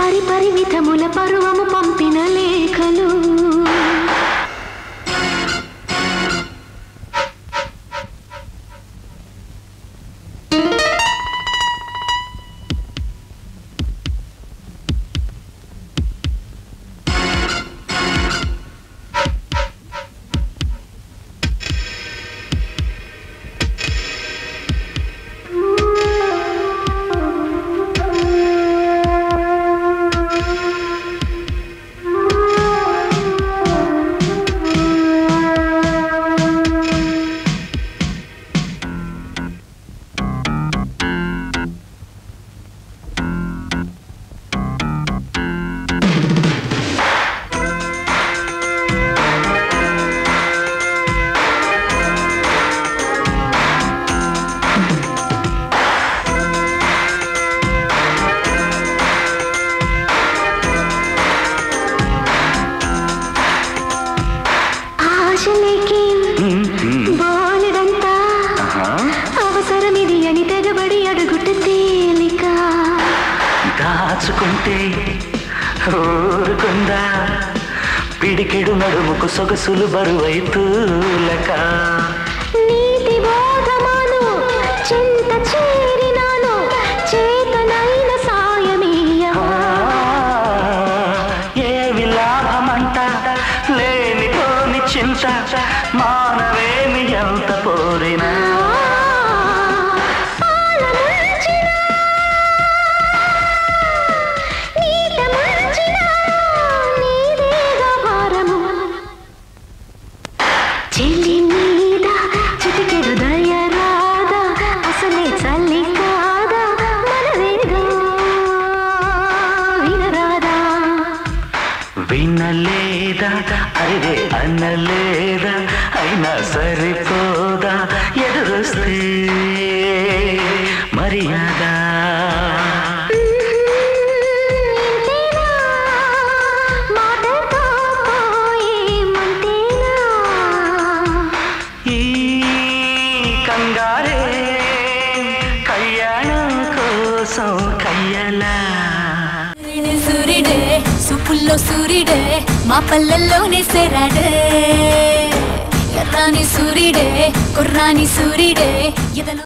పరిపరిమితముల పరువము పంపిన లేఖలు. దాచుకుంటే ఊరుకుందా? పిడికెడు నడుముకు సొగసులు బరువైతూలక. నీతి బోధమాను చింత చేరినాను చేతనైన సాయమీయవా ఏమి లాభమంట? లేనిపోని చింత అనలేదా అయినా సరిపోదా? ఎదురొస్తే మర్యాద. కళ్యాణం కోసం కయ్యలా. సురిడే సూర్యుడే సూపుల్లో సూర్యుడే మా పల్లెల్లోనే సెరాడే ఎర్రాని సూర్యుడే కుర్రాని సూర్యుడే ఎదలో